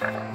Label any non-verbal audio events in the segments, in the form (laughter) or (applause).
こ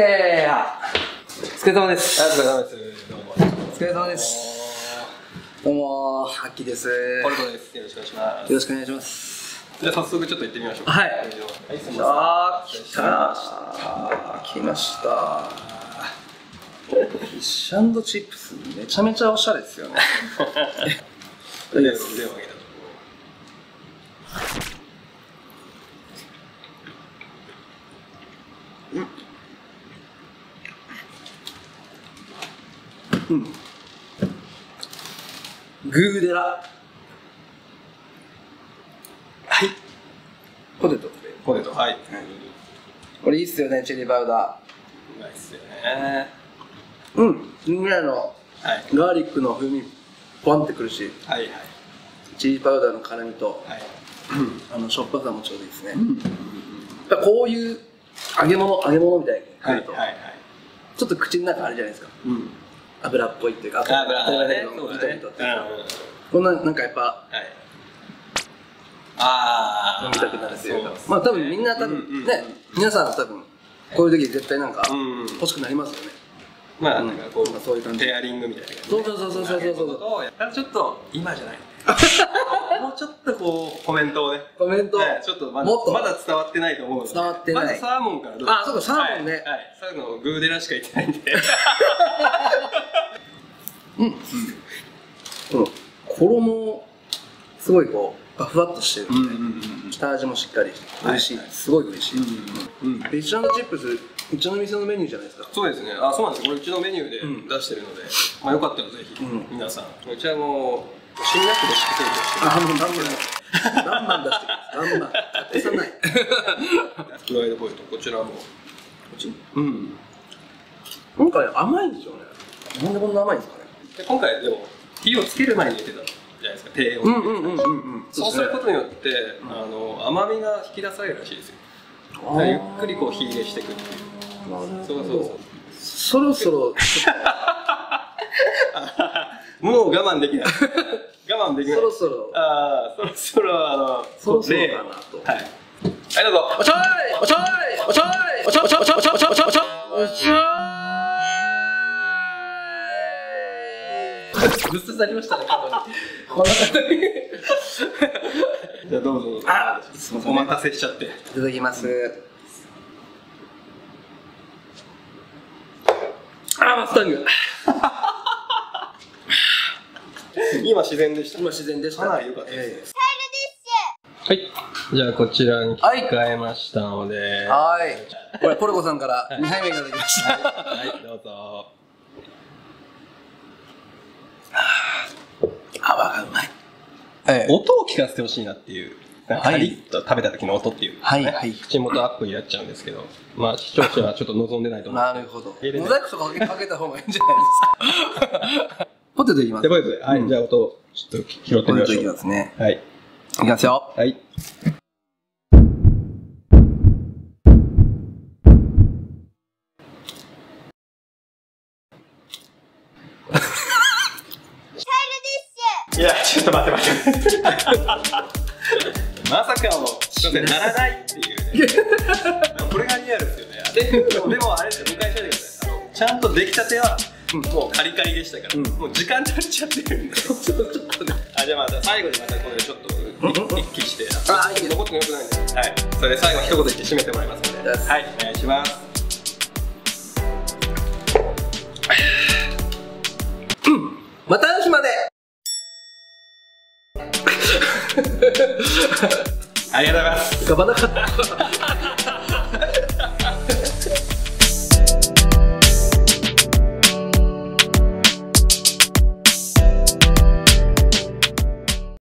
えー、あお疲れ様です。お疲れ様です。どうも。お疲れ様です。どうも、ハッキーです。よポルトです。よろしくお願いします。ろしくお願いします。じゃあ早速ちょっと行ってみましょうか。はいはい、すみません。来た来ました。フィッシュチップス、めちゃめちゃおしゃれですよね。(laughs) 腕を腕を上げたと。グーデラ。はい。ポテト。ポテト、はい。これいいっすよね、チェリーパウダうまいっすよね。ー。うん。みんなのはい。ガーリックの風味、ポンってくるし、はいはい。チリパウダーの辛みと、はい。あのしょっぱさもちょうどいいですね。やっぱこういう揚げ物、揚げ物みたいに来ると、はいはいはい。ちょっと口の中あるじゃないですか。うん。油っぽいっていうか、あ、ブラ当たり前だねけど。そうだね。ギトギトっ。てうん。いうかはい。こんな、なんかやっぱ、ああ。飲みたくなるというかまあ多分みんな多分、うんうんね、皆さん多分、こういう時絶対なんかうん欲しくなりますよね。まあなんかこなんかそういう感うじ。ペアリングみたいな感じ。そうそうそうそうそうそう。そちょっと今じゃない (laughs) もうちょっとこうコメントをね。コメント、ねちょっとまだまだ伝わってないと思う伝わってない。まずサーモンからどうぞ。あそうかサーモンね。はい、はい、最後のグーデラしか言ってないんで (laughs) この衣、すごいこう、ふわっとしてるうんので、うん下味もしっかりして、美味しいはい。すごい美味しい。うんうんフィッシュチップス、うちの店のメニューじゃないですか？そうですねあそうなんですこれうちのメニューでうん出してるので、まあよかったらぜひ、うん皆さんうちはもう新薬で敷き提供してあ、もう何万、何万出してください。何万。消さない。フライドポテトこちらもうんなんかね、甘いんですよね。なんでこんな甘いんですか？ね。で今回でも火をつける前に入れてたじゃないですか低温うんうんうんうんうん。そうすることによって、あの甘みが引き出されるらしいですよ。ゆっくりこう火入れしていくっていう。そうそうそう。そろそろ、(laughs) もう我慢できない。我慢できない。そろそろ、ああ、そろそろあの、そろそろ例かなと。はい。はい、どうぞ。おちょいおちょいおちょいおちょいおちょいおちょいおちょいぶっ刺さりましたね。こんな感じ。じゃあどうぞ。あお待たせしちゃって。いただきます。あ、マスタング。今自然でした。今自然でした。かなり良かったですはい。じゃあこちらにはい変えましたので。えはい。これ、ポルコさんから2杯目いただきました。はい、どうぞ。泡がうまい。ええ音を聞かせてほしいなっていう、カリッと食べた時の音っていう、はいはい口元アップになっちゃうんですけど、まあ視聴者はちょっと望んでないと思う。(laughs) なるほど。モザイクとかかけた方がいいんじゃないですか？(laughs) ポテトいきます。で、これで、はい、うんじゃあ音をちょっと拾ってポテトいきみましょう。ますね。はい。いきますよ。はい。いまさかの、すいません、ならないっていうね。これがリアルですよね。でも、でもあれですよ、誤解しないでください。あのちゃんと出来たては、もうカリカリでしたから、うんもう時間経っちゃってるんで。ちょっとね。あ、じゃあまた最後にまたこれちょっと一気して、あいい残ってもよくないんで。はい。それで最後一言言って締めてもらいますので。はい、お願いします。また来週までありがとうございます。浮かばなかった。